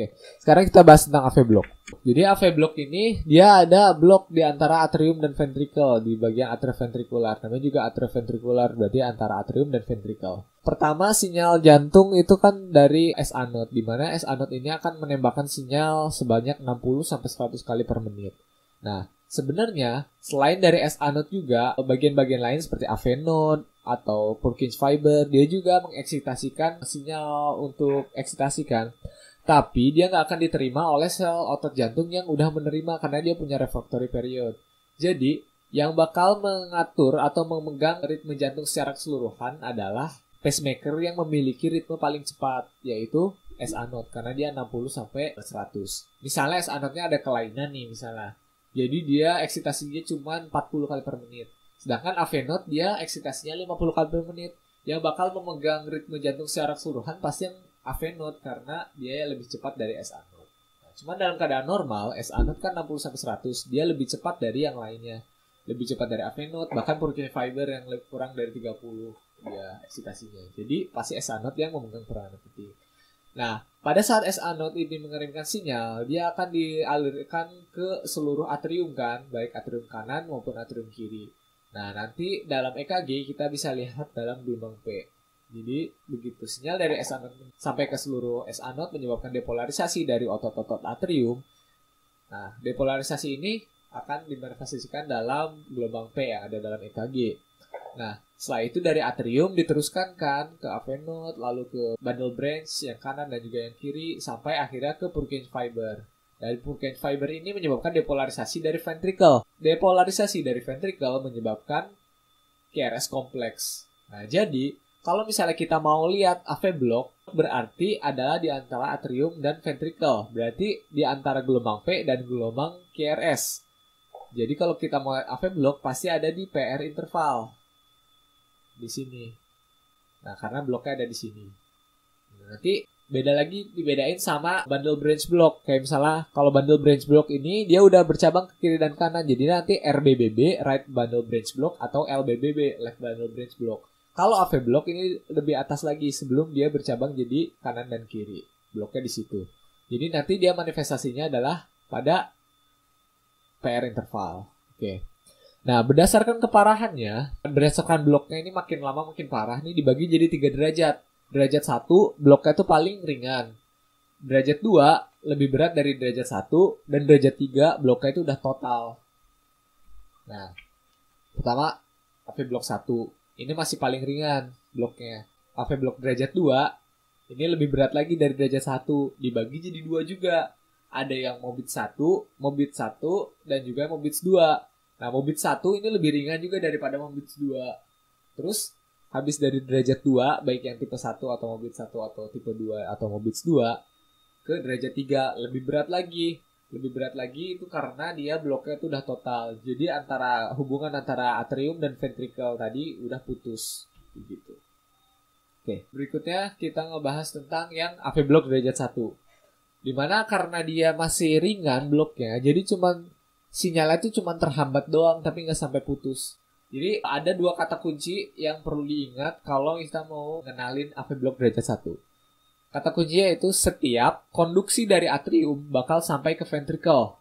Oke, sekarang kita bahas tentang AV block. Jadi AV block ini dia ada blok di antara atrium dan ventricle di bagian atrioventrikular. Namanya juga atrioventrikular berarti antara atrium dan ventricle. Pertama sinyal jantung itu kan dari S anode di mana S anode ini akan menembakkan sinyal sebanyak 60 sampai 100 kali per menit. Nah, sebenarnya selain dari S anode juga bagian-bagian lain seperti AV node atau Purkinje fiber dia juga mengeksitasikan sinyal untuk eksitasikan tapi dia nggak akan diterima oleh sel otot jantung yang udah menerima karena dia punya refractory period. Jadi, yang bakal mengatur atau memegang ritme jantung secara keseluruhan adalah pacemaker yang memiliki ritme paling cepat, yaitu S anode karena dia 60 sampai 100. Misalnya S anode-nya ada kelainan nih misalnya. Jadi dia eksitasinya cuma 40 kali per menit. Sedangkan AV node dia eksitasinya 50 kali per menit. Yang bakal memegang ritme jantung secara keseluruhan pasti yang AV node karena dia lebih cepat dari SA node. Nah, cuman dalam keadaan normal, SA node kan 60 sampai 100, dia lebih cepat dari yang lainnya. Lebih cepat dari AV node, bahkan Purkinje fiber yang lebih kurang dari 30 dia eksitasinya. Jadi pasti SA node yang memegang peranan penting. Nah, pada saat SA node ini mengirimkan sinyal, dia akan dialirkan ke seluruh atrium kan, baik atrium kanan maupun atrium kiri. Nah, nanti dalam EKG kita bisa lihat dalam gelombang P. Jadi begitu sinyal dari S anode sampai ke seluruh S anode menyebabkan depolarisasi dari otot-otot atrium. Nah, depolarisasi ini akan dimanifestasikan dalam gelombang P yang ada dalam EKG. Nah, setelah itu dari atrium diteruskan kan ke AV node, lalu ke bundle branch yang kanan dan juga yang kiri, sampai akhirnya ke Purkinje fiber. Dari Purkinje fiber ini menyebabkan depolarisasi dari ventricle. Depolarisasi dari ventricle menyebabkan KRS kompleks. Nah, jadi kalau misalnya kita mau lihat AV block, berarti adalah di antara atrium dan ventricle. Berarti di antara gelombang P dan gelombang KRS. Jadi kalau kita mau lihat AV block, pasti ada di PR interval. Di sini. Nah, karena bloknya ada di sini. Nanti beda lagi dibedain sama bundle branch block. Kayak misalnya kalau bundle branch block ini dia udah bercabang ke kiri dan kanan. Jadi nanti RBBB, right bundle branch block atau LBBB, left bundle branch block. Kalau AV block ini lebih atas lagi sebelum dia bercabang jadi kanan dan kiri. Bloknya di situ. Jadi nanti dia manifestasinya adalah pada PR interval. Oke. Nah, berdasarkan keparahannya, berdasarkan bloknya ini makin lama makin parah nih dibagi jadi tiga derajat. Derajat satu bloknya itu paling ringan. Derajat 2 lebih berat dari derajat 1 dan derajat 3 bloknya itu udah total. Nah, pertama AV blok 1 ini masih paling ringan bloknya. AV blok derajat 2 ini lebih berat lagi dari derajat 1 dibagi jadi dua juga. Ada yang mobit 1, mobit 1 dan juga mobit 2. Nah, mobit 1 ini lebih ringan juga daripada mobit 2. Terus habis dari derajat 2 baik yang tipe 1 atau mobit 1 atau tipe 2 atau mobit 2 ke derajat 3 lebih berat lagi lebih berat lagi itu karena dia bloknya itu udah total. Jadi antara hubungan antara atrium dan ventricle tadi udah putus begitu. Oke, berikutnya kita ngebahas tentang yang AV blok derajat 1. Di mana karena dia masih ringan bloknya, jadi cuman sinyalnya itu cuman terhambat doang tapi nggak sampai putus. Jadi ada dua kata kunci yang perlu diingat kalau kita mau ngenalin AV blok derajat 1. Kata kuncinya itu setiap konduksi dari atrium bakal sampai ke ventricle.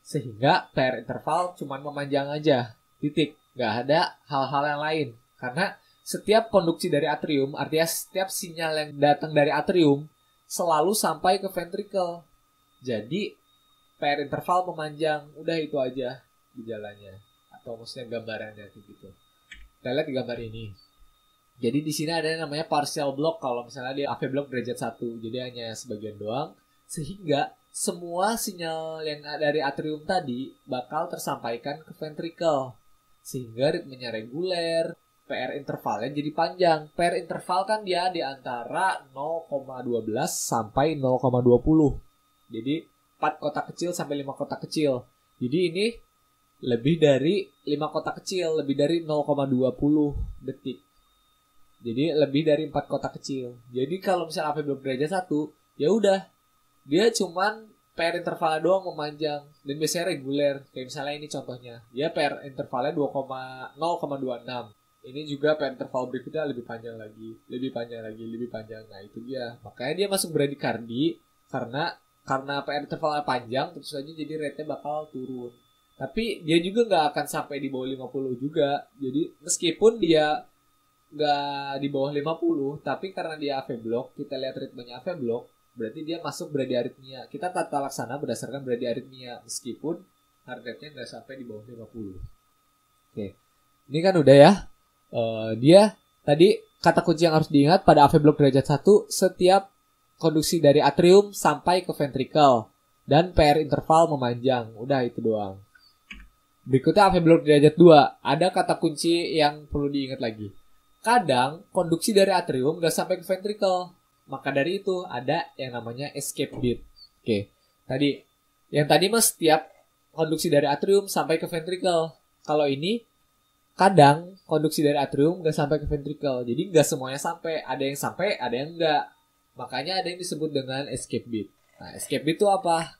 Sehingga PR interval cuma memanjang aja. Titik. Nggak ada hal-hal yang lain. Karena setiap konduksi dari atrium, artinya setiap sinyal yang datang dari atrium, selalu sampai ke ventricle. Jadi, PR interval memanjang. Udah itu aja gejalanya. Atau maksudnya gambarannya gitu. Kita lihat di gambar ini. Jadi di sini ada yang namanya partial block kalau misalnya di AV block derajat 1. Jadi hanya sebagian doang sehingga semua sinyal yang dari atrium tadi bakal tersampaikan ke ventricle. Sehingga ritmenya reguler, PR intervalnya jadi panjang. PR interval kan dia di antara 0,12 sampai 0,20. Jadi 4 kotak kecil sampai 5 kotak kecil. Jadi ini lebih dari 5 kotak kecil, lebih dari 0,20 detik. Jadi lebih dari empat kotak kecil. Jadi kalau misalnya AP blok derajat satu, ya udah dia cuman PR intervalnya doang memanjang dan biasanya reguler. Kayak misalnya ini contohnya, dia PR intervalnya 2,0,26. Ini juga PR interval berikutnya lebih panjang lagi, lebih panjang lagi, lebih panjang. Nah itu dia. Makanya dia masuk bradikardi karena karena PR intervalnya panjang terus aja jadi rate-nya bakal turun tapi dia juga nggak akan sampai di bawah 50 juga jadi meskipun dia nggak di bawah 50 tapi karena dia AV block kita lihat ritmenya AV block berarti dia masuk aritmia kita tata laksana berdasarkan aritmia meskipun harganya nggak sampai di bawah 50 oke ini kan udah ya uh, dia tadi kata kunci yang harus diingat pada AV block derajat 1 setiap konduksi dari atrium sampai ke ventricle dan PR interval memanjang. Udah itu doang. Berikutnya AV block derajat 2. Ada kata kunci yang perlu diingat lagi. Kadang konduksi dari atrium gak sampai ke ventricle. Maka dari itu ada yang namanya escape beat. Oke. Tadi yang tadi mas setiap konduksi dari atrium sampai ke ventricle. Kalau ini kadang konduksi dari atrium gak sampai ke ventricle. Jadi gak semuanya sampai. Ada yang sampai, ada yang enggak. Makanya ada yang disebut dengan escape beat. Nah, escape beat itu apa?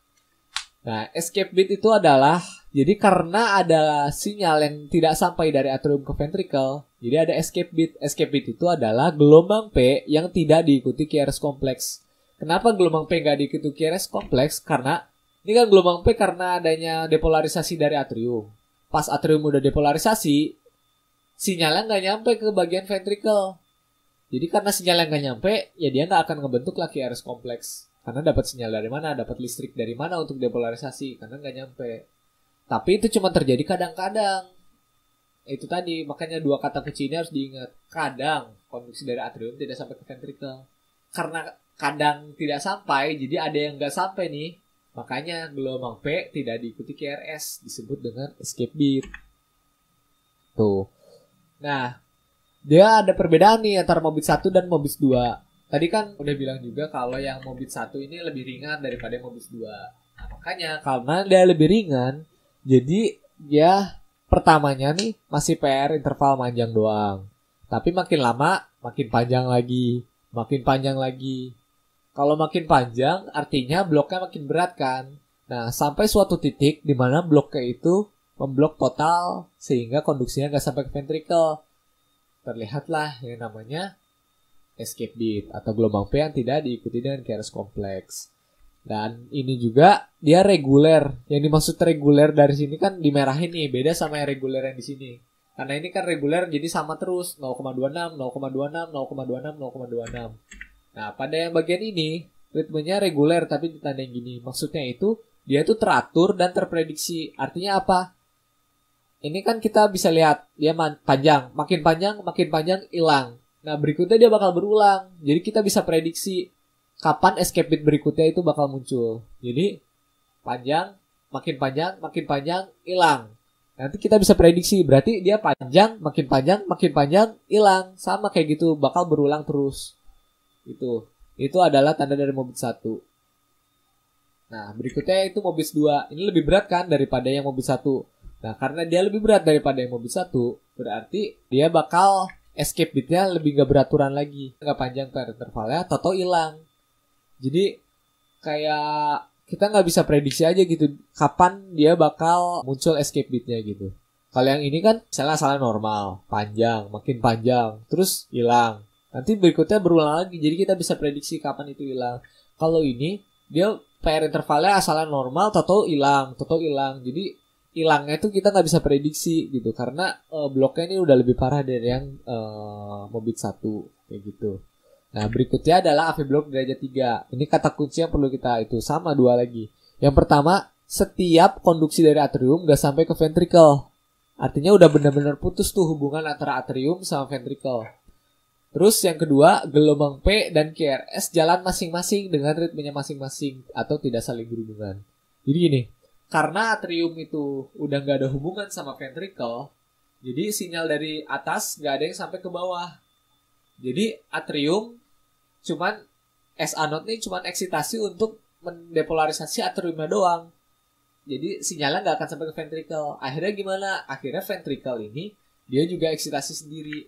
Nah, escape beat itu adalah jadi karena ada sinyal yang tidak sampai dari atrium ke ventricle, jadi ada escape beat. Escape beat itu adalah gelombang P yang tidak diikuti QRS kompleks. Kenapa gelombang P nggak diikuti QRS kompleks? Karena ini kan gelombang P karena adanya depolarisasi dari atrium. Pas atrium udah depolarisasi, sinyalnya nggak nyampe ke bagian ventricle. Jadi karena sinyal yang gak nyampe, ya dia nggak akan ngebentuk lagi RS kompleks. Karena dapat sinyal dari mana, dapat listrik dari mana untuk depolarisasi, karena nggak nyampe. Tapi itu cuma terjadi kadang-kadang. Itu tadi, makanya dua kata kunci ini harus diingat. Kadang konduksi dari atrium tidak sampai ke ventricle. Karena kadang tidak sampai, jadi ada yang nggak sampai nih. Makanya gelombang P tidak diikuti KRS, disebut dengan escape beat. Tuh. Nah, dia ada perbedaan nih antara Mobit 1 dan Mobit 2. Tadi kan udah bilang juga kalau yang Mobit 1 ini lebih ringan daripada Mobit 2. Nah, makanya karena dia lebih ringan, jadi ya pertamanya nih masih PR interval panjang doang. Tapi makin lama makin panjang lagi, makin panjang lagi. Kalau makin panjang artinya bloknya makin berat kan. Nah, sampai suatu titik di mana bloknya itu memblok total sehingga konduksinya nggak sampai ke ventricle terlihatlah yang namanya escape beat atau gelombang P yang tidak diikuti dengan keras kompleks. Dan ini juga dia reguler. Yang dimaksud reguler dari sini kan dimerahin nih, beda sama yang reguler yang di sini. Karena ini kan reguler jadi sama terus 0,26, 0,26, 0,26, 0,26. Nah, pada yang bagian ini ritmenya reguler tapi ditandai gini. Maksudnya itu dia itu teratur dan terprediksi. Artinya apa? ini kan kita bisa lihat dia panjang, makin panjang, makin panjang hilang. Nah berikutnya dia bakal berulang. Jadi kita bisa prediksi kapan escape bit berikutnya itu bakal muncul. Jadi panjang, makin panjang, makin panjang, hilang. Nanti kita bisa prediksi, berarti dia panjang, makin panjang, makin panjang, hilang. Sama kayak gitu, bakal berulang terus. Itu. Itu adalah tanda dari mobil satu. Nah, berikutnya itu mobil 2. Ini lebih berat kan daripada yang mobil satu. Nah, karena dia lebih berat daripada yang mobil satu, berarti dia bakal escape bitnya lebih gak beraturan lagi. Gak panjang per intervalnya, toto hilang. Jadi, kayak kita nggak bisa prediksi aja gitu kapan dia bakal muncul escape bitnya gitu. Kalau yang ini kan misalnya salah normal, panjang, makin panjang, terus hilang. Nanti berikutnya berulang lagi, jadi kita bisa prediksi kapan itu hilang. Kalau ini dia PR intervalnya asalnya normal, toto hilang, toto hilang. Jadi hilangnya itu kita nggak bisa prediksi gitu karena uh, bloknya ini udah lebih parah dari yang uh, Mobit satu kayak gitu. Nah berikutnya adalah AV blok derajat 3 Ini kata kunci yang perlu kita itu sama dua lagi. Yang pertama setiap konduksi dari atrium gak sampai ke ventricle. Artinya udah benar-benar putus tuh hubungan antara atrium sama ventricle. Terus yang kedua, gelombang P dan QRS jalan masing-masing dengan ritmenya masing-masing atau tidak saling berhubungan. Jadi gini, karena atrium itu udah nggak ada hubungan sama ventricle, jadi sinyal dari atas nggak ada yang sampai ke bawah. Jadi atrium cuman S anode nih cuman eksitasi untuk mendepolarisasi atriumnya doang. Jadi sinyalnya nggak akan sampai ke ventricle. Akhirnya gimana? Akhirnya ventricle ini dia juga eksitasi sendiri.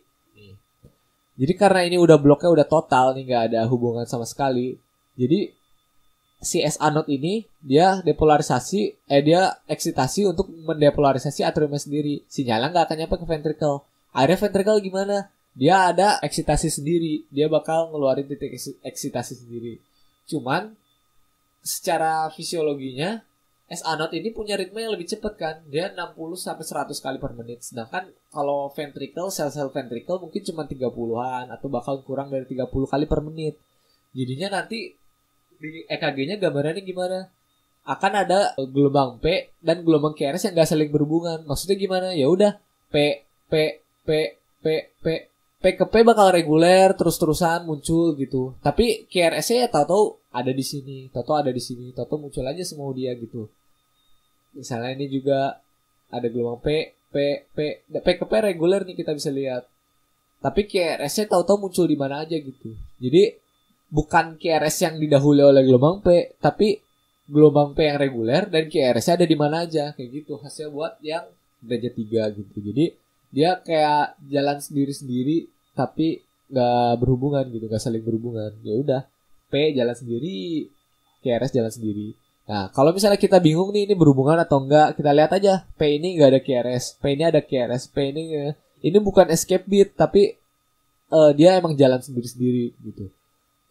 Jadi karena ini udah bloknya udah total nih nggak ada hubungan sama sekali. Jadi si S anode ini dia depolarisasi eh dia eksitasi untuk mendepolarisasi atriumnya sendiri. Sinyalnya nggak akan nyampe ke ventricle. Akhirnya ventricle gimana? Dia ada eksitasi sendiri. Dia bakal ngeluarin titik eksitasi sendiri. Cuman secara fisiologinya SA not ini punya ritme yang lebih cepat kan. Dia 60 sampai 100 kali per menit. Sedangkan kalau ventricle, sel-sel ventricle mungkin cuma 30-an atau bahkan kurang dari 30 kali per menit. Jadinya nanti di EKG-nya gambarannya gimana? Akan ada gelombang P dan gelombang QRS yang gak saling berhubungan. Maksudnya gimana? Ya udah P P P P P P ke P bakal reguler terus-terusan muncul gitu. Tapi QRS-nya ya tahu-tahu ada di sini, tahu-tahu ada di sini, tahu-tahu muncul aja semua dia gitu. Misalnya ini juga ada gelombang P, P, P, P ke P reguler nih kita bisa lihat. Tapi QRS-nya tahu-tahu muncul di mana aja gitu. Jadi bukan QRS yang didahului oleh gelombang P, tapi gelombang P yang reguler dan QRS-nya ada di mana aja kayak gitu. Hasil buat yang derajat 3 gitu. Jadi dia kayak jalan sendiri-sendiri tapi nggak berhubungan gitu nggak saling berhubungan. Ya udah P jalan sendiri QRS jalan sendiri. Nah kalau misalnya kita bingung nih ini berhubungan atau enggak kita lihat aja. P ini nggak ada QRS P ini ada QRS P ini ini bukan escape beat tapi uh, dia emang jalan sendiri-sendiri gitu.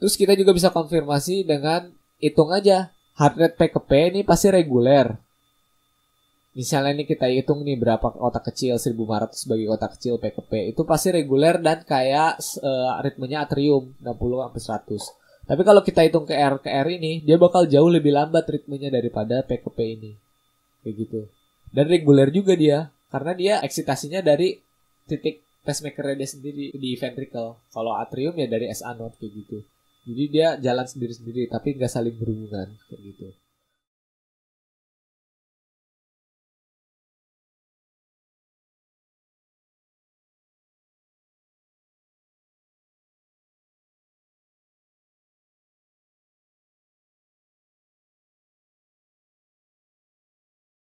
Terus kita juga bisa konfirmasi dengan hitung aja. Heart rate P ke P ini pasti reguler misalnya ini kita hitung nih berapa kotak kecil 1500 sebagai kotak kecil P ke P itu pasti reguler dan kayak uh, ritmenya atrium 60 sampai 100. Tapi kalau kita hitung ke R ke R ini dia bakal jauh lebih lambat ritmenya daripada P ke P ini. Kayak gitu. Dan reguler juga dia karena dia eksitasinya dari titik pacemaker dia sendiri di ventricle. Kalau atrium ya dari SA node kayak gitu. Jadi dia jalan sendiri-sendiri tapi nggak saling berhubungan kayak gitu.